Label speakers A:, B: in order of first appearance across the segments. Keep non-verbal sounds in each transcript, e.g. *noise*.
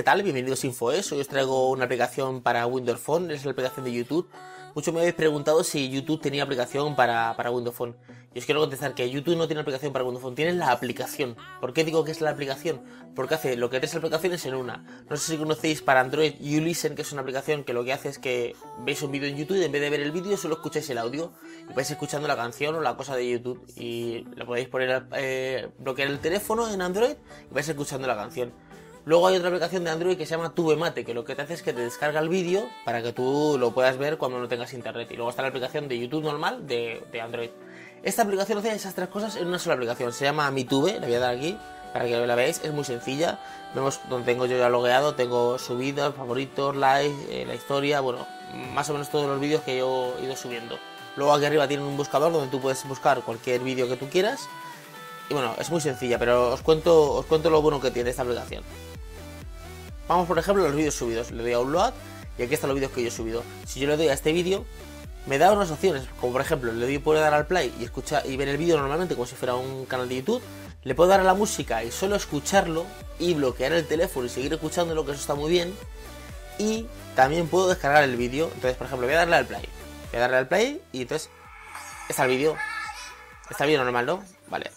A: ¿qué tal? Bienvenidos a InfoES. Hoy os traigo una aplicación para Windows Phone, es la aplicación de YouTube. Muchos me habéis preguntado si YouTube tenía aplicación para, para Windows Phone. Y os quiero contestar que YouTube no tiene aplicación para Windows Phone, tiene la aplicación. ¿Por qué digo que es la aplicación? Porque hace lo que tres aplicaciones en una. No sé si conocéis para Android YouListen, que es una aplicación que lo que hace es que veis un vídeo en YouTube y en vez de ver el vídeo solo escucháis el audio y vais escuchando la canción o la cosa de YouTube. Y lo podéis poner, eh, bloquear el teléfono en Android y vais escuchando la canción. Luego hay otra aplicación de Android que se llama TubeMate, que lo que te hace es que te descarga el vídeo para que tú lo puedas ver cuando no tengas internet. Y luego está la aplicación de YouTube normal de, Android. Esta aplicación hace esas tres cosas en una sola aplicación. Se llama MiTube, la voy a dar aquí para que la veáis. Es muy sencilla. Vemos donde tengo yo ya logueado, tengo subidos, favoritos, likes, eh, la historia, bueno, más o menos todos los vídeos que yo he ido subiendo. Luego aquí arriba tienen un buscador donde tú puedes buscar cualquier vídeo que tú quieras. Y bueno, es muy sencilla, pero os cuento, os cuento lo bueno que tiene esta aplicación. Vamos, por ejemplo, a los vídeos subidos. Le doy a Upload y aquí están los vídeos que yo he subido. Si yo le doy a este vídeo, me da unas opciones, como por ejemplo, le doy poder dar al play y escuchar y ver el vídeo normalmente como si fuera un canal de YouTube. Le puedo dar a la música y solo escucharlo y bloquear el teléfono y seguir escuchándolo, que eso está muy bien. Y también puedo descargar el vídeo. Entonces, por ejemplo, voy a darle al play. Voy a darle al play y entonces está el vídeo. Está el vídeo normal, ¿no? Vale.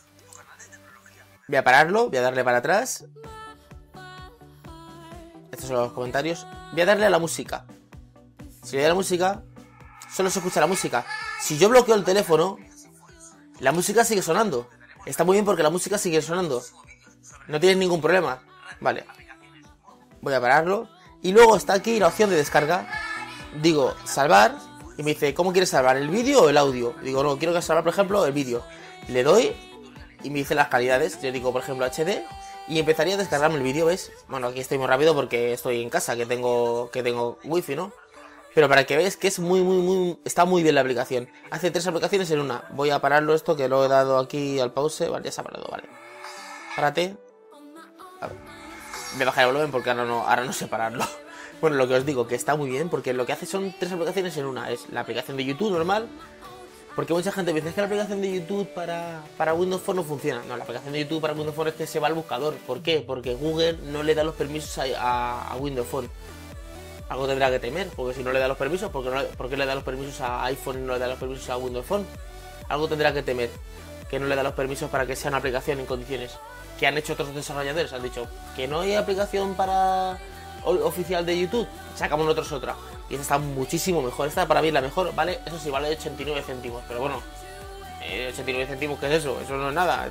A: Voy a pararlo, voy a darle para atrás estos son los comentarios. Voy a darle a la música. Si le doy a la música, solo se escucha la música. Si yo bloqueo el teléfono, la música sigue sonando. Está muy bien porque la música sigue sonando. No tienes ningún problema. Vale. Voy a pararlo. Y luego está aquí la opción de descarga. Digo, salvar. Y me dice, ¿cómo quieres salvar? ¿El vídeo o el audio? Digo, no, quiero que salvar, por ejemplo, el vídeo. Le doy y me dice las calidades. Yo digo, por ejemplo, HD y empezaría a descargarme el vídeo, ¿ves? Bueno, aquí estoy muy rápido porque estoy en casa, que tengo, que tengo wifi, ¿no? Pero para que veáis que es muy, muy, muy... Está muy bien la aplicación. Hace tres aplicaciones en una. Voy a pararlo esto, que lo he dado aquí al pause. Vale, ya se ha parado, vale. Párate. A ver. Me bajaré el volumen porque ahora no, ahora no sé pararlo. *laughs* Bueno, lo que os digo, que está muy bien porque lo que hace son tres aplicaciones en una. Es la aplicación de YouTube normal, porque mucha gente dice, es que la aplicación de YouTube para, para Windows Phone no funciona. No, la aplicación de YouTube para Windows Phone es que se va al buscador. ¿Por qué? Porque Google no le da los permisos a, a, Windows Phone. Algo tendrá que temer, porque si no le da los permisos, ¿por qué, le da los permisos a iPhone y no le da los permisos a Windows Phone? Algo tendrá que temer, que no le da los permisos para que sea una aplicación en condiciones. Que han hecho otros desarrolladores, han dicho que no hay aplicación para oficial de YouTube, sacamos nosotros otra. Y esta está muchísimo mejor. Esta para mí la mejor, ¿vale? Eso sí, vale 89 céntimos. Pero bueno, 89 eh, céntimos, ¿qué es eso? Eso no es nada.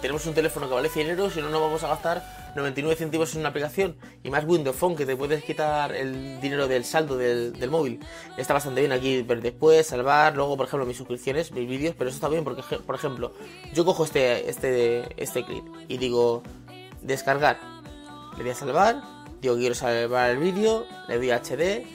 A: Tenemos un teléfono que vale 100 euros y no nos vamos a gastar 99 céntimos en una aplicación. Y más Windows Phone, que te puedes quitar el dinero del saldo del, móvil. Está bastante bien aquí ver después, salvar, luego, por ejemplo, mis suscripciones, mis vídeos. Pero eso está bien porque, por ejemplo, yo cojo este, este, este clip y digo descargar. Le voy a salvar, digo quiero salvar el vídeo, le doy HD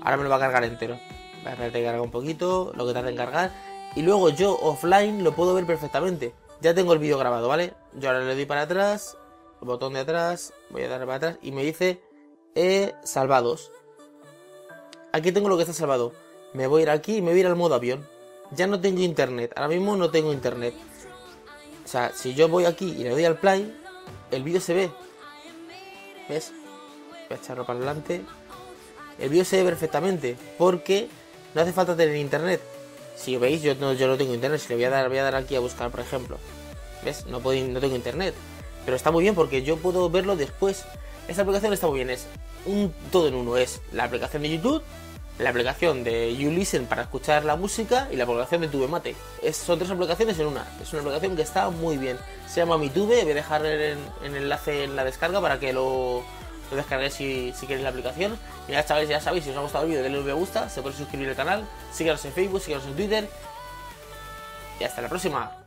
A: Ahora me lo va a cargar entero. Voy a esperar que cargue un poquito, lo que tarda en cargar. Y luego yo offline lo puedo ver perfectamente. Ya tengo el vídeo grabado, ¿vale? Yo ahora le doy para atrás, el botón de atrás, voy a dar para atrás y me dice eh, salvados. Aquí tengo lo que está salvado. Me voy a ir aquí y me voy a ir al modo avión. Ya no tengo internet, ahora mismo no tengo internet. O sea, si yo voy aquí y le doy al play, el vídeo se ve. ¿Ves? Voy a echarlo para adelante el vídeo se ve perfectamente porque no hace falta tener internet. Si veis, yo no, yo no tengo internet. Si le voy a dar, voy a dar aquí a buscar, por ejemplo. ¿Ves? No, puedo, no tengo internet. Pero está muy bien porque yo puedo verlo después. Esta aplicación está muy bien. Es un todo en uno. Es la aplicación de YouTube, la aplicación de YouListen para escuchar la música y la aplicación de TubeMate. Son tres aplicaciones en una. Es una aplicación que está muy bien. Se llama MiTube. Voy a dejar el enlace en la descarga para que lo lo descarguéis si, queréis la aplicación. Y ya sabéis, ya sabéis, si os ha gustado el vídeo, denle un me gusta, se puede suscribir al canal, síganos en Facebook, síganos en Twitter. Y hasta la próxima.